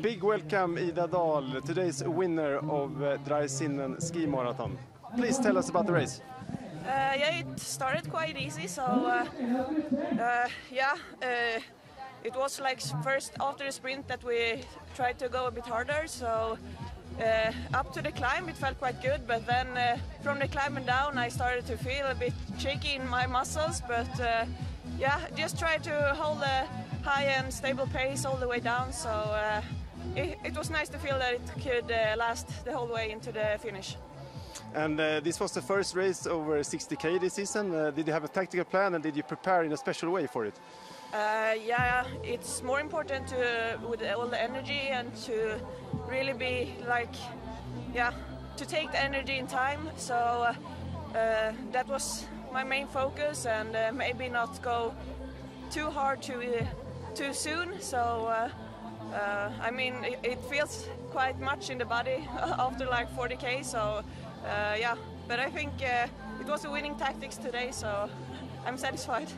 Big welcome Ida Dahl, today's winner of uh, Dreisinnen Ski Marathon. Please tell us about the race. Uh, yeah, it started quite easy. So uh, uh, yeah, uh, it was like first after the sprint that we tried to go a bit harder. So uh, up to the climb, it felt quite good. But then uh, from the climb and down, I started to feel a bit shaky in my muscles. But yeah, just try to hold a high and stable pace all the way down. So it, it, was nice to feel that it could last the whole way into the finish. And uh, this was the first race over 60k this season. Uh, did you have a tactical plan and did you prepare in a special way for it? Uh, yeah, it's more important to with all the energy and to really be like, yeah, to take the energy in time. So uh, uh, that was my main focus, and uh, maybe not go too hard too too soon. So. I mean, it, it feels quite much in the body after like 40k, so uh, yeah, but I think uh, it was a winning tactics today, so I'm satisfied.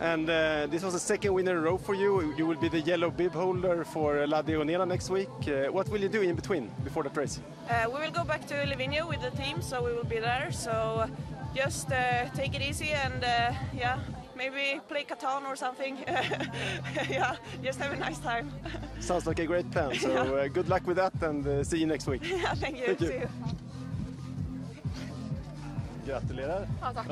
And uh, this was the second win in a row for you. You will be the yellow bib holder for La Diagonela next week. Uh, what will you do in between before the race? Uh, we will go back to Livigno with the team, so we will be there. So just uh, take it easy and yeah, maybe play Catan or something. yeah, just have a nice time. Sounds like a great plan. So yeah. good luck with that and see you next week. yeah, thank you. Thank you. Gratulerar. Ja, tack.